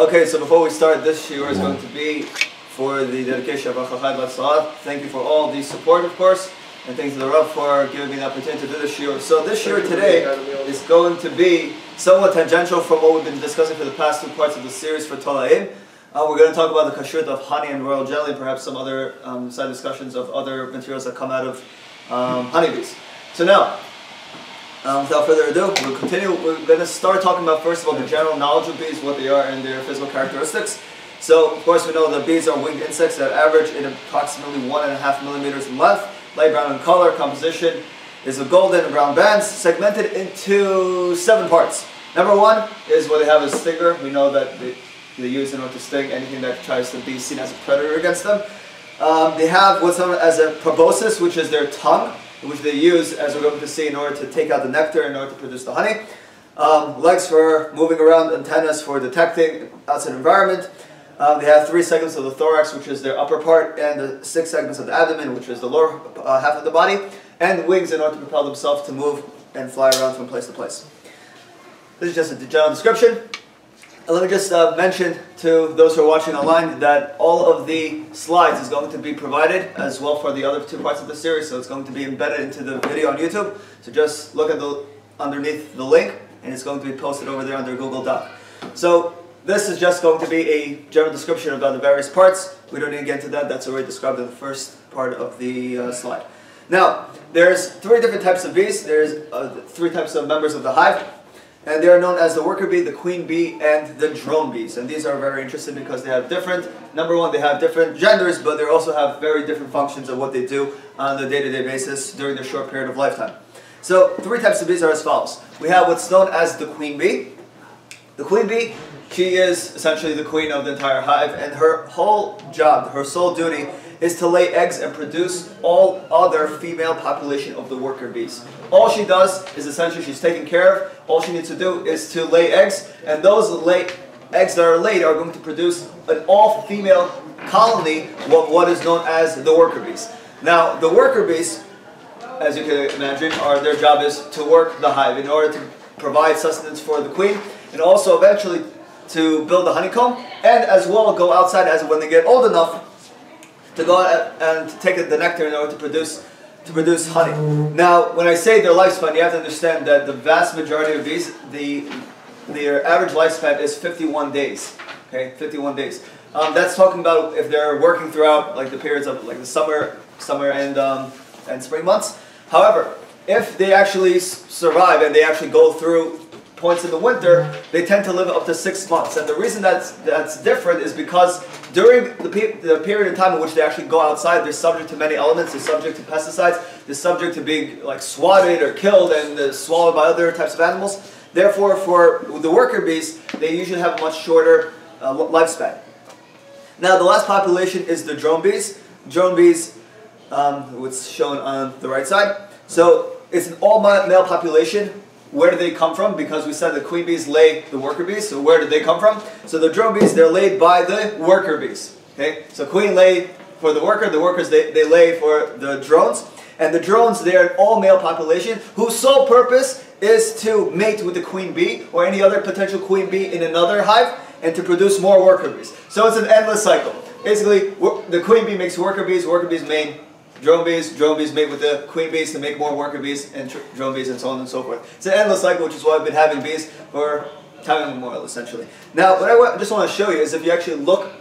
Okay, so before we start, this shiur is going to be for the dedication of Achachai Bat Thank you for all the support, of course, and thanks to the Rav for giving me the opportunity to do this shiur. So this shiur today is going to be somewhat tangential from what we've been discussing for the past two parts of the series for Tolaim. Uh, we're going to talk about the kashrut of honey and royal jelly, and perhaps some other um, side discussions of other materials that come out of um, honeybees. So now, um, without further ado, we'll continue. We're going to start talking about, first of all, the general knowledge of bees, what they are and their physical characteristics. So, of course, we know that bees are winged insects that average in approximately one and a half millimeters in length, light brown in color, composition is a golden and brown bands, segmented into seven parts. Number one is what they have a stinger. We know that they, they use in order to sting anything that tries to be seen as a predator against them. Um, they have what's known as a proboscis, which is their tongue which they use, as we're going to see, in order to take out the nectar, in order to produce the honey. Um, legs for moving around, antennas for detecting outside environment. Um, they have three segments of the thorax, which is their upper part, and the six segments of the abdomen, which is the lower uh, half of the body, and wings in order to propel themselves to move and fly around from place to place. This is just a general description. And let me just uh, mention to those who are watching online that all of the slides is going to be provided as well for the other two parts of the series. So it's going to be embedded into the video on YouTube. So just look at the underneath the link and it's going to be posted over there under Google Doc. So this is just going to be a general description about the various parts. We don't need to get into that. That's already described in the first part of the uh, slide. Now, there's three different types of bees. There's uh, three types of members of the hive. And they are known as the worker bee, the queen bee, and the drone bees. And these are very interesting because they have different, number one, they have different genders, but they also have very different functions of what they do on a day-to-day basis during their short period of lifetime. So three types of bees are as follows. We have what's known as the queen bee. The queen bee, she is essentially the queen of the entire hive, and her whole job, her sole duty, is to lay eggs and produce all other female population of the worker bees. All she does is essentially she's taken care of. All she needs to do is to lay eggs, and those lay eggs that are laid are going to produce an all-female colony, what, what is known as the worker bees. Now, the worker bees, as you can imagine, are their job is to work the hive in order to provide sustenance for the queen, and also eventually to build the honeycomb, and as well go outside as when they get old enough to go and take the nectar in order to produce to produce honey. Now, when I say their lifespan, you have to understand that the vast majority of these, the their average lifespan is 51 days. Okay, 51 days. Um, that's talking about if they're working throughout like the periods of like the summer, summer and um, and spring months. However, if they actually survive and they actually go through points in the winter, they tend to live up to six months. And the reason that's that's different is because during the, pe the period of time in which they actually go outside, they're subject to many elements. They're subject to pesticides. They're subject to being like swatted or killed and uh, swallowed by other types of animals. Therefore, for the worker bees, they usually have a much shorter uh, lifespan. Now, the last population is the drone bees. Drone bees, um, what's shown on the right side. So it's an all-male population. Where do they come from? Because we said the queen bees lay the worker bees, so where did they come from? So the drone bees, they're laid by the worker bees. Okay, so queen lay for the worker, the workers they, they lay for the drones. And the drones, they're an all-male population whose sole purpose is to mate with the queen bee or any other potential queen bee in another hive and to produce more worker bees. So it's an endless cycle. Basically, the queen bee makes worker bees, worker bees main drone bees, drone bees mate with the queen bees to make more worker bees, and drone bees, and so on and so forth. It's an endless cycle, which is why I've been having bees for time immemorial, essentially. Now, what I just want to show you is if you actually look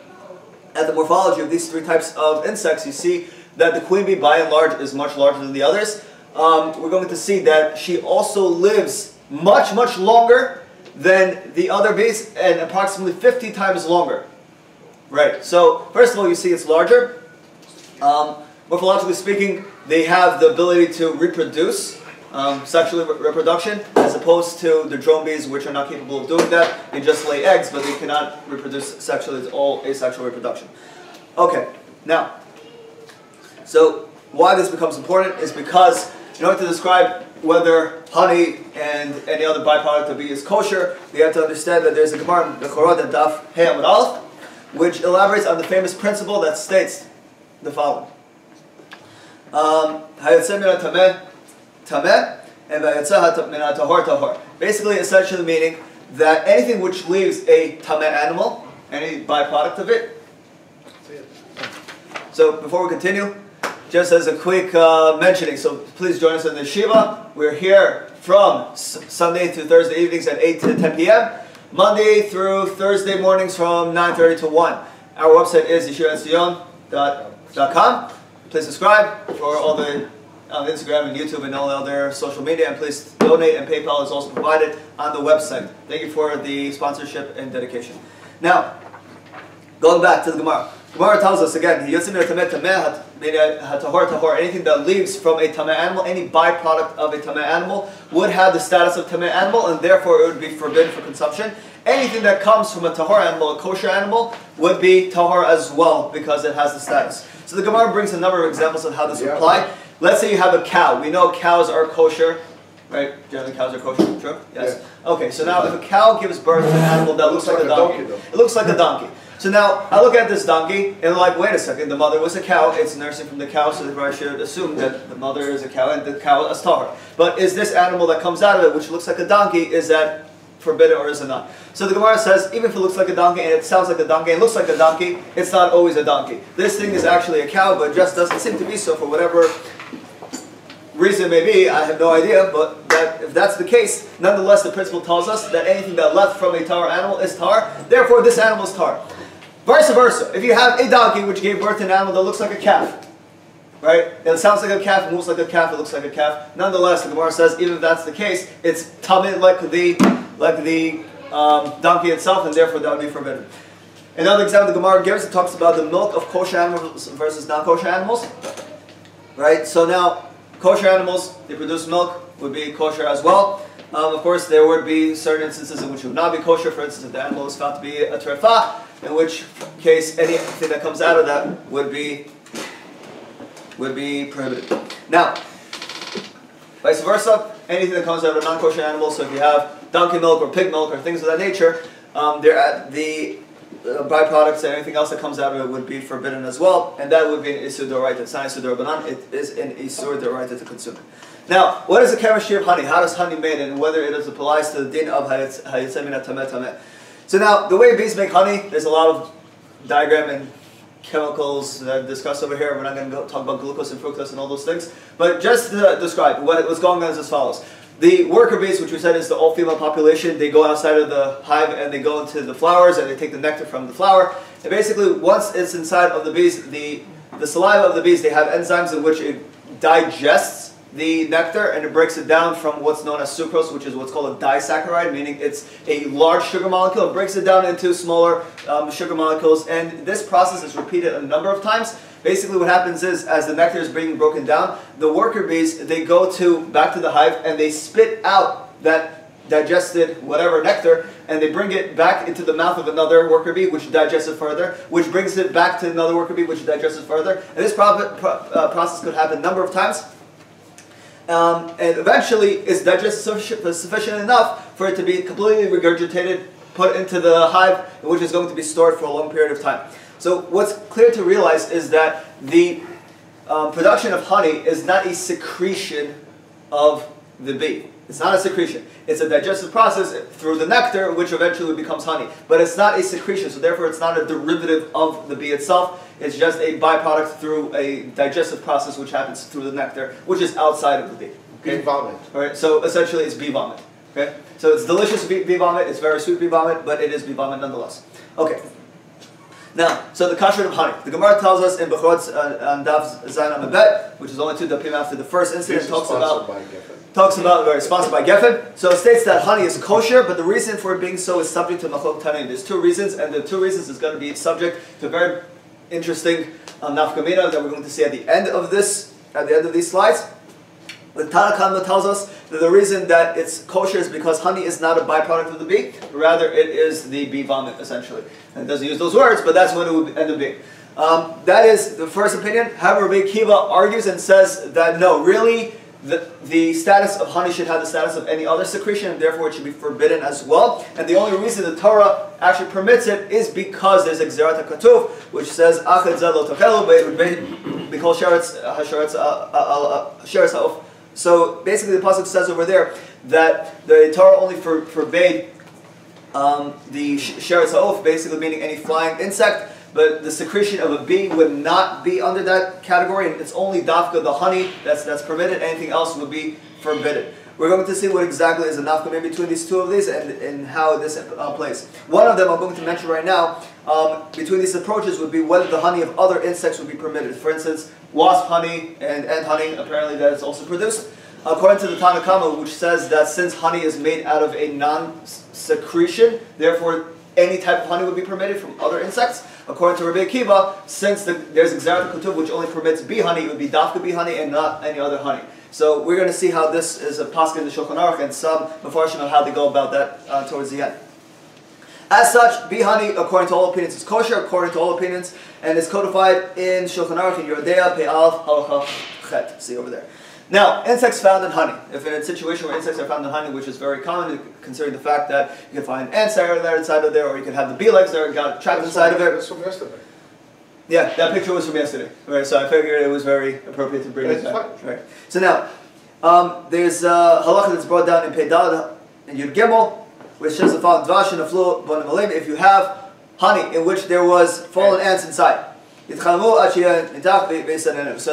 at the morphology of these three types of insects, you see that the queen bee, by and large, is much larger than the others. Um, we're going to see that she also lives much, much longer than the other bees, and approximately 50 times longer. Right, so first of all, you see it's larger. Um, morphologically speaking, they have the ability to reproduce, um, sexual re reproduction, as opposed to the drone bees, which are not capable of doing that. They just lay eggs, but they cannot reproduce sexually. It's all asexual reproduction. Okay, now, so why this becomes important is because in order to describe whether honey and any other byproduct of bee is kosher, we have to understand that there's a Gemara in Bechorot Daf Hey Aleph, which elaborates on the famous principle that states the following. Um, and. Basically, essentially meaning that anything which leaves a tameh animal any byproduct of it. So before we continue, just as a quick uh, mentioning, so please join us in the Yeshiva. We're here from Sunday to Thursday evenings at 8 to 10 p.m. Monday through Thursday mornings from 9.30 to 1. Our website is yeshivaetzion.com. Please subscribe for all the on Instagram and YouTube and all other social media. And please donate, and PayPal is also provided on the website. Thank you for the sponsorship and dedication. Now, going back to the Gemara. Gemara tells us again, anything that leaves from a tameh animal, any byproduct of a tameh animal, would have the status of tameh animal, and therefore it would be forbidden for consumption. Anything that comes from a tahor animal, a kosher animal, would be tahor as well, because it has the status. So the Gemara brings a number of examples of how this would apply. Let's say you have a cow. We know cows are kosher, right? Generally cows are kosher, true? Yes. Yeah. Okay, so now if a cow gives birth to an animal that looks, looks like, like, a donkey, donkey it looks like a donkey. So now I look at this donkey and I'm like, wait a second, the mother was a cow, it's nursing from the cow, so I should assume that the mother is a cow and the cow is tahor. But is this animal that comes out of it, which looks like a donkey, is that forbidden or is it not? So the Gemara says, even if it looks like a donkey and it sounds like a donkey and looks like a donkey, it's not always a donkey. This thing is actually a cow, but just doesn't seem to be so for whatever reason it may be, I have no idea, but that, if that's the case, nonetheless the principle tells us that anything that left from a tahor animal is tahor, therefore this animal is tahor. Vice versa, if you have a donkey which gave birth to an animal that looks like a calf, right? It sounds like a calf, moves like a calf, it looks like a calf. Nonetheless, the Gemara says even if that's the case, it's tamid like the like the um, donkey itself, and therefore that would be forbidden. Another example the Gemara gives, it talks about the milk of kosher animals versus non-kosher animals. Right? So now Kosher animals, they produce milk, would be kosher as well. Um, of course, there would be certain instances in which it would not be kosher. For instance, if the animal is found to be a trefa, in which case anything that comes out of that would be would be prohibited. Now, vice versa, anything that comes out of a non-kosher animal. So if you have donkey milk or pig milk or things of that nature, um, the uh, byproducts and anything else that comes out of it would be forbidden as well, and that would be an Isur Doraita. It's not Isur it is an Isur Doraita to consume. It. Now, what is the chemistry of honey? How does honey made and whether it applies to the din of Hayatsemina Tameh Tameh? So now, the way bees make honey, there's a lot of diagram and chemicals that I've discussed over here. We're not going to talk about glucose and fructose and all those things. But just to describe, what, what's going on is as follows. The worker bees, which we said is the all-female population, they go outside of the hive and they go into the flowers and they take the nectar from the flower. And basically, once it's inside of the bees, the, the saliva of the bees, they have enzymes in which it digests the nectar and it breaks it down from what's known as sucrose, which is what's called a disaccharide, meaning it's a large sugar molecule. It breaks it down into smaller um, sugar molecules. And this process is repeated a number of times Basically what happens is, as the nectar is being broken down, the worker bees, they go to back to the hive and they spit out that digested whatever nectar and they bring it back into the mouth of another worker bee which digests it further which brings it back to another worker bee which digests it further. And this pro uh, process could happen a number of times. Um, and eventually it's digested sufficient enough for it to be completely regurgitated put into the hive which is going to be stored for a long period of time so what's clear to realize is that the um, production of honey is not a secretion of the bee. It's not a secretion. It's a digestive process through the nectar, which eventually becomes honey. But it's not a secretion, so therefore it's not a derivative of the bee itself. It's just a byproduct through a digestive process which happens through the nectar, which is outside of the bee. Okay? Bee vomit. All right, so essentially it's bee vomit. Okay? So it's delicious bee, bee vomit, it's very sweet bee vomit, but it is bee vomit nonetheless. Okay. Now, so the kashrut of honey. The Gemara tells us in Bechorot uh, on Daf Zayin Amabet, which is only two dapim after the first incident, talks about talks about very sponsored by Geffen. So it states that honey is kosher, but the reason for it being so is subject to machok tanin. There's two reasons, and the two reasons is going to be subject to very interesting um, nafkamina that we're going to see at the end of this, at the end of these slides. The Tanna Kamma tells us that the reason that it's kosher is because honey is not a byproduct of the bee, rather it is the bee vomit, essentially. And it doesn't use those words, but that's what it would end up being. Um, that is the first opinion. However, Rabbi Akiva argues and says that no, really, the, the status of honey should have the status of any other secretion, and therefore it should be forbidden as well. And the only reason the Torah actually permits it is because there's a Gzerat HaKatuv, which says, Achad Zelo Tokelu, because Sheretz Hasheretz Ha'of. So basically the Pasuk says over there that the Torah only for, forbade Um, the sheretz ha'of, basically meaning any flying insect, but the secretion of a bee would not be under that category, and it's only dafka, the honey, that's, that's permitted, anything else would be forbidden. We're going to see what exactly is the nafka between these two of these and, and how this uh, plays. One of them I'm going to mention right now, um, between these approaches would be whether the honey of other insects would be permitted. For instance, wasp honey and ant honey, apparently that is also produced. According to the Tanna Kamma, which says that since honey is made out of a non-secretion, therefore any type of honey would be permitted from other insects. According to Rabbi Akiva, since the, there's Gzerat Katuv which only permits bee honey, it would be dafka bee honey and not any other honey. So we're going to see how this is a Pascha in the Shulchan Aruch and some mafarshim on how they go about that uh, towards the end. As such, bee honey, according to all opinions, is kosher, according to all opinions, and is codified in Shulchan Aruch in Yoreh De'ah, Pe'alf, Halacha, Chet. See over there. Now, insects found in honey. If in a situation where insects are found in honey, which is very common, considering the fact that you can find ants that are there inside of there, or you can have the bee legs that are got trapped inside of it. That's from yesterday. Yeah, that picture was from yesterday. Right, so I figured it was very appropriate to bring it back. Right. So now, um, there's a halacha that's brought down in Pedad and Yud Gimel, which says the following: Dvash and aflu bonim If you have honey in which there was fallen ants inside, so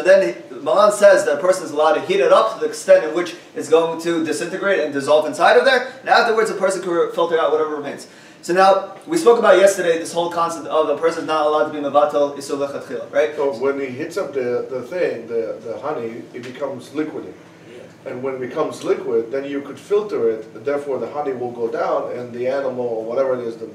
then Malan says that a person is allowed to heat it up to the extent in which it's going to disintegrate and dissolve inside of there, and afterwards a person can filter out whatever remains. So now, we spoke about yesterday this whole concept of a person is not allowed to be mevatel issur right? So when he hits up the, the thing, the, the honey, it becomes liquid. And when it becomes liquid, then you could filter it, therefore the honey will go down and the animal, or whatever it is, the,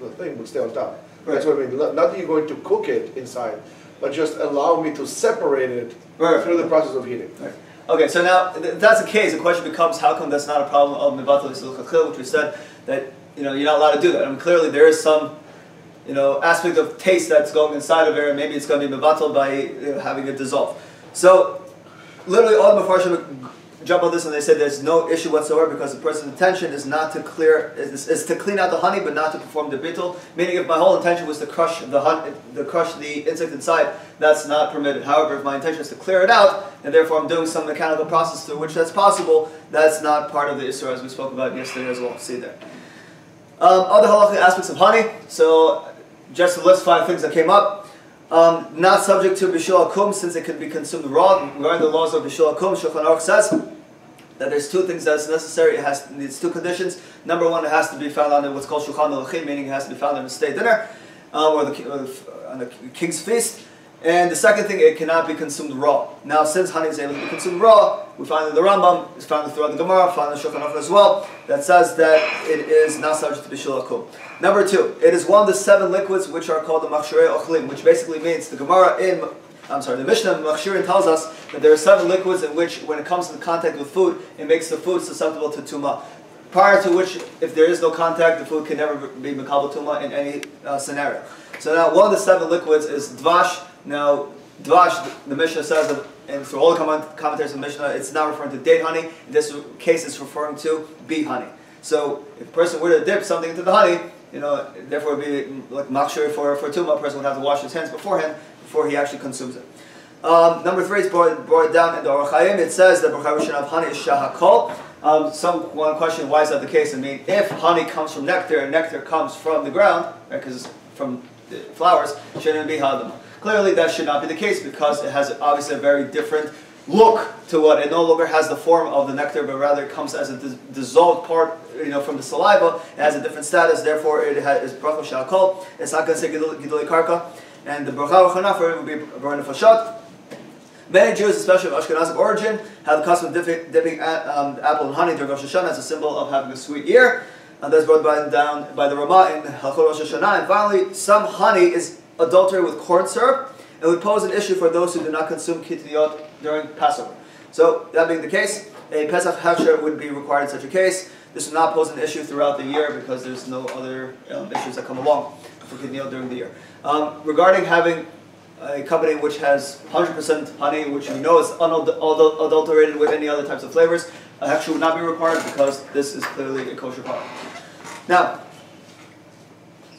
the thing would stay on top. Right. That's what I mean. Not that you're going to cook it inside, but just allow me to separate it right. through the process of heating. Right. Okay, so now if that's the case, the question becomes how come that's not a problem of mevatel issur which we said that you know, you're not allowed to do that. I mean, clearly there is some, you know, aspect of taste that's going inside of it, and maybe it's going to be mevatel by you know, having it dissolve. So, literally all the Mepharshim jump on this and they say there's no issue whatsoever because the person's intention is not to clear, is, is to clean out the honey but not to perform the bittul. Meaning if my whole intention was to crush the honey, to crush the insect inside, that's not permitted. However, if my intention is to clear it out, and therefore I'm doing some mechanical process through which that's possible, that's not part of the Isra as we spoke about yesterday as well. See there. Um, other halachic aspects of honey. So just to list five things that came up. Um, not subject to bishul akum since it can be consumed raw. Regarding the laws of bishul akum, Shulchan Aruch says that there's two things that's necessary. It has needs two conditions. Number one, it has to be found on what's called shulchan alachim, meaning it has to be found on the state dinner um, or, the, or on the king's feast. And the second thing, it cannot be consumed raw. Now, since honey is able to be consumed raw, we find in the Rambam, it's found throughout the Gemara, found in the Shulchan Aruch as well, that says that it is not subject to Bishul Akum. Number two, it is one of the seven liquids which are called the Machshirei Ochlim, which basically means the Gemara in, I'm sorry, the Mishnah in Machshirin tells us that there are seven liquids in which, when it comes into contact with food, it makes the food susceptible to Tumah. Prior to which, if there is no contact, the food can never be Makabal Tumah in any uh, scenario. So now, one of the seven liquids is Dvash, now, Dvash, the Mishnah says that, and through all the commentaries of Mishnah, it's not referring to date honey. In this case, it's referring to bee honey. So, if a person were to dip something into the honey, you know, therefore it would be like makshir for, for tumah, a person would have to wash his hands beforehand before he actually consumes it. Um, number three is brought, brought down in the Orach Chayim. It says that B'char of honey is shehakol. Um, some one question: Why is that the case? I mean, if honey comes from nectar and nectar comes from the ground, because right, from the flowers, shouldn't it be hadam? Clearly that should not be the case because it has obviously a very different look to what it no longer has the form of the nectar, but rather it comes as a dis dissolved part, you know, from the saliva. It has a different status, therefore it has, is bracha shakol. It's not say giduli karka, and the bracha for it would be borei nefashot. Many Jews, especially of Ashkenazic origin, have the custom of dipping, dipping um, apple in honey during Rosh Hashanah as a symbol of having a sweet year. And that's brought by, down by the Ramah in Halchot Rosh Hashanah. And finally, some honey is adulterated with corn syrup, and would pose an issue for those who do not consume kitniyot during Passover. So, that being the case, a Pesach Hechsher would be required in such a case. This would not pose an issue throughout the year because there's no other um, issues that come along for kitniyot during the year. Um, regarding having a company which has 100% honey, which we know is unadulterated with any other types of flavors, actually would not be required because this is clearly a kosher product. Now,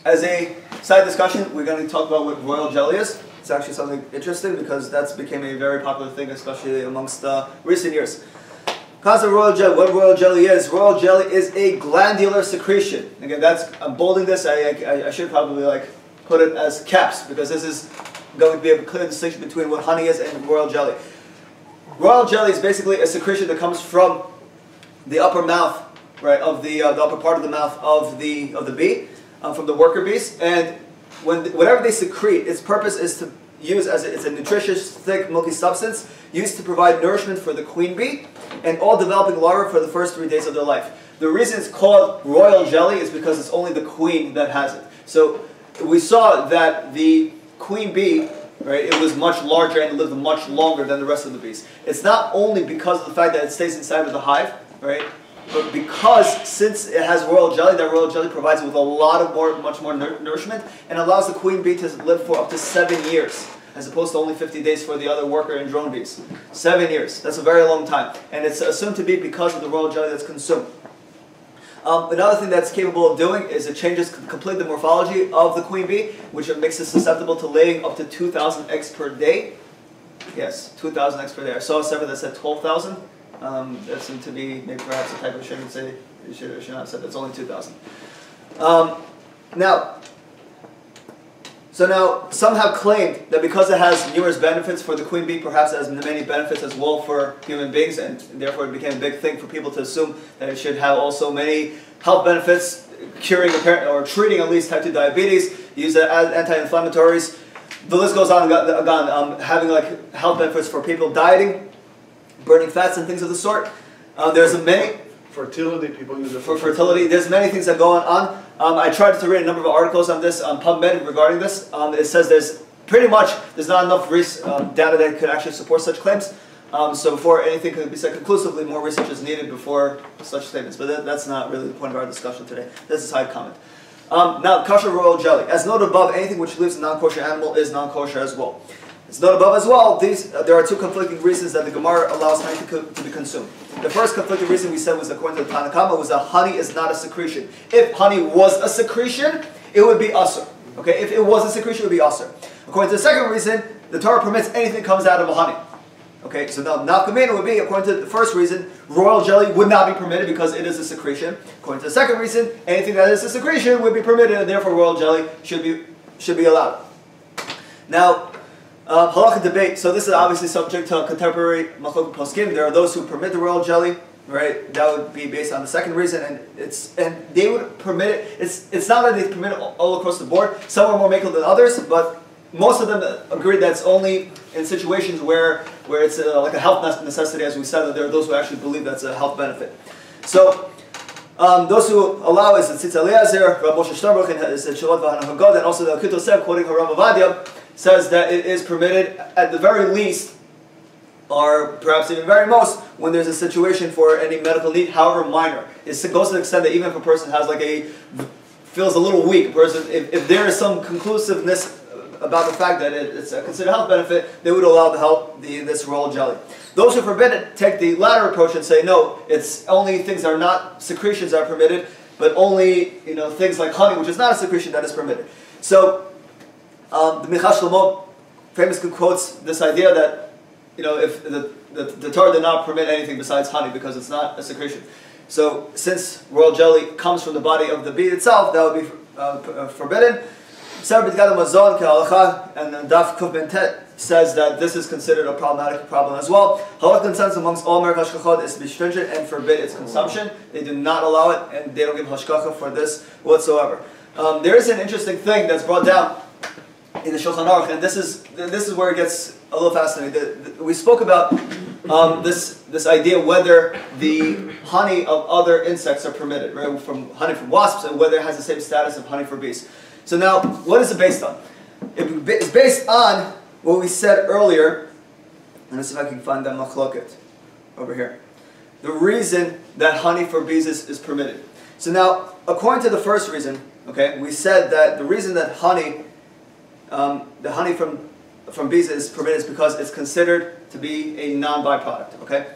as a side discussion, we're going to talk about what royal jelly is. It's actually something interesting because that's became a very popular thing, especially amongst uh, recent years. Cause of royal jelly. What royal jelly is? Royal jelly is a glandular secretion. Again, that's I'm bolding this. I, I, I should probably like put it as caps because this is going to be a clear the distinction between what honey is and royal jelly. Royal jelly is basically a secretion that comes from the upper mouth, right, of the, uh, the upper part of the mouth of the of the bee, um, from the worker bees, and when the, whatever they secrete, its purpose is to use as a, it's a nutritious, thick, milky substance used to provide nourishment for the queen bee, and all developing larvae for the first three days of their life. The reason it's called royal jelly is because it's only the queen that has it. So we saw that the queen bee, right, it was much larger and lived much longer than the rest of the bees. It's not only because of the fact that it stays inside of the hive, right, but because since it has royal jelly, that royal jelly provides it with a lot of more, much more nourishment and allows the queen bee to live for up to seven years as opposed to only 50 days for the other worker and drone bees. Seven years. That's a very long time. And it's assumed to be because of the royal jelly that's consumed. Um, another thing that's capable of doing is it changes completely the morphology of the queen bee, which makes it susceptible to laying up to 2,000 eggs per day. Yes, 2,000 eggs per day. I saw a server that said 12,000. Um, that seemed to be maybe perhaps a type of shouldn't say, you should, should not have said that's only 2,000. Um, now, so now some have claimed that because it has numerous benefits for the queen bee, perhaps it has many benefits as well for human beings, and therefore it became a big thing for people to assume that it should have also many health benefits, curing or treating at least type 2 diabetes, use it as anti-inflammatories. The list goes on and on, um, having like health benefits for people dieting, burning fats and things of the sort. Uh, there's many fertility. People use it for, for fertility. There's many things that go on. Um, I tried to read a number of articles on this on PubMed regarding this. Um, it says there's pretty much there's not enough um, data that could actually support such claims. Um, so before anything could be said conclusively, more research is needed before such statements. But that, that's not really the point of our discussion today. This is side comment. Um, now, kosher royal jelly. As noted above, anything which lives in non-kosher animal is non-kosher as well. It's not above as well, these, uh, there are two conflicting reasons that the Gemara allows honey to, to, be consumed. The first conflicting reason we said was according to the Tanakama was that honey is not a secretion. If honey was a secretion, it would be usr. Okay, if it was a secretion, it would be usr. According to the second reason, the Torah permits anything that comes out of a honey. Okay, so now nafkamina would be, according to the first reason, royal jelly would not be permitted because it is a secretion. According to the second reason, anything that is a secretion would be permitted, and therefore royal jelly should be should be allowed. Now, uh, halacha debate. So this is obviously subject to contemporary machlok poskim. There are those who permit the royal jelly, right? That would be based on the second reason, and it's and they would permit it. It's it's not that they permit it all across the board. Some are more makel than others, but most of them agree that it's only in situations where where it's a, like a health necessity, as we said. That there are those who actually believe that's a health benefit. So. Um, those who allow is the Tzitz Eliezer, Rav Moshe Sternbuch, and Teshuvot V'Hanhagot, and also the Yalkut Yosef, quoting Harav Ovadia, says that it is permitted at the very least, or perhaps even very most, when there's a situation for any medical need, however minor. It goes to the extent that even if a person has like a feels a little weak, person if, if there is some conclusiveness about the fact that it, it's a considered health benefit, they would allow the help the this royal jelly. Those who forbid it take the latter approach and say no, it's only things that are not secretions are permitted, but only you know things like honey, which is not a secretion, that is permitted. So um, the Minchas Shlomo famously quotes this idea that you know if the, the, the Torah did not permit anything besides honey because it's not a secretion. So since royal jelly comes from the body of the bee itself, that would be uh, uh forbidden. And Daf Kuf says that this is considered a problematic problem as well. Halakha consensus amongst all Hashgachot is to be stringent and forbid its consumption. They do not allow it, and they don't give Hashgacha for this whatsoever. Um, there is an interesting thing that's brought down in the Shulchan Aruch, and this is this is where it gets a little fascinating. The, the, we spoke about um, this this idea whether the honey of other insects are permitted, right? From honey from wasps, and whether it has the same status of honey for bees. So now, what is it based on? It's based on what we said earlier. Let me see if I can find that machloket over here. The reason that honey for bees is, is permitted. So now, according to the first reason, okay, we said that the reason that honey um, the honey from, from bees is permitted because it's considered to be a non-byproduct, okay?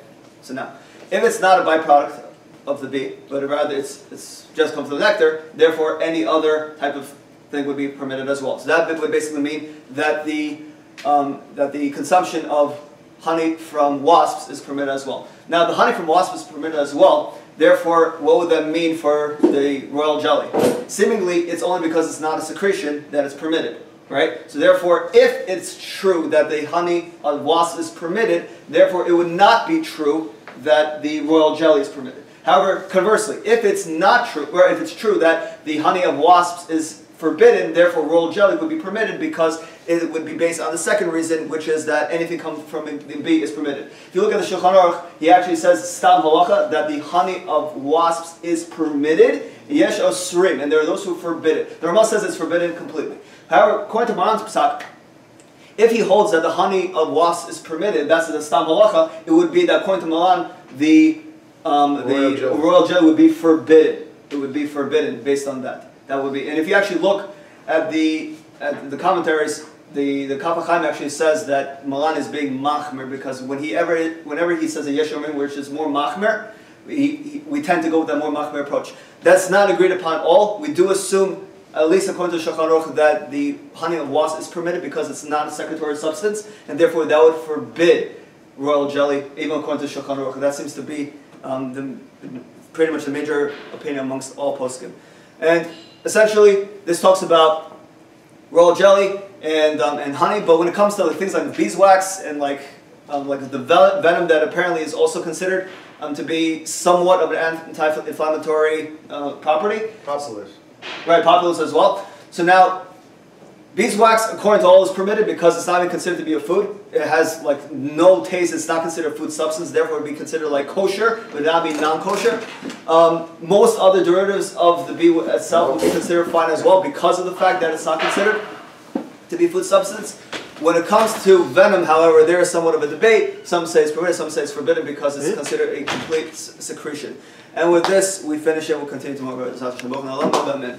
So now, if it's not a byproduct of the bee, but rather it's, it's just comes from the nectar, therefore any other type of thing would be permitted as well. So that would basically mean that the, um, that the consumption of honey from wasps is permitted as well. Now, the honey from wasps is permitted as well. Therefore, what would that mean for the royal jelly? Seemingly, it's only because it's not a secretion that it's permitted, right? So therefore, if it's true that the honey of wasps is permitted, therefore it would not be true that the royal jelly is permitted. However, conversely, if it's not true, or if it's true that the honey of wasps is forbidden, therefore royal jelly would be permitted because it would be based on the second reason, which is that anything comes from the bee is permitted. If you look at the Shulchan Aruch, he actually says, Stam halacha, that the honey of wasps is permitted, yesh osrim, and there are those who forbid it. The Ramah says it's forbidden completely. However, according to Maran's Psak, if he holds that the honey of wasps is permitted, that's the Stam halacha, it would be that according to Maran, the, um, the royal, jelly. royal jelly would be forbidden. It would be forbidden based on that. That would be, and if you actually look at the at the commentaries, the the Kaf HaChaim actually says that Maran is being machmer because when he ever whenever he says a yesh osrim, which is more machmer, he, he, we tend to go with that more machmer approach. That's not agreed upon all. We do assume, at least according to Shulchan Aruch, that the honey of wasps is permitted because it's not a secretory substance, and therefore that would forbid royal jelly, even according to Shulchan Aruch. That seems to be um, the, pretty much the major opinion amongst all poskim. And essentially, this talks about royal jelly and, um, and honey, but when it comes to like, things like beeswax and like, um, like the venom that apparently is also considered um, to be somewhat of an anti-inflammatory uh, property. Propolis. Right, propolis as well. So now, Beeswax, according to all, is permitted because it's not even considered to be a food. It has like no taste. It's not considered a food substance. Therefore, it would be considered like kosher, but not be non-kosher. Um, most other derivatives of the bee itself would be considered fine as well because of the fact that it's not considered to be food substance. When it comes to venom, however, there is somewhat of a debate. Some say it's permitted, some say it's forbidden because it's considered a complete secretion. And with this, we finish it. We'll continue tomorrow.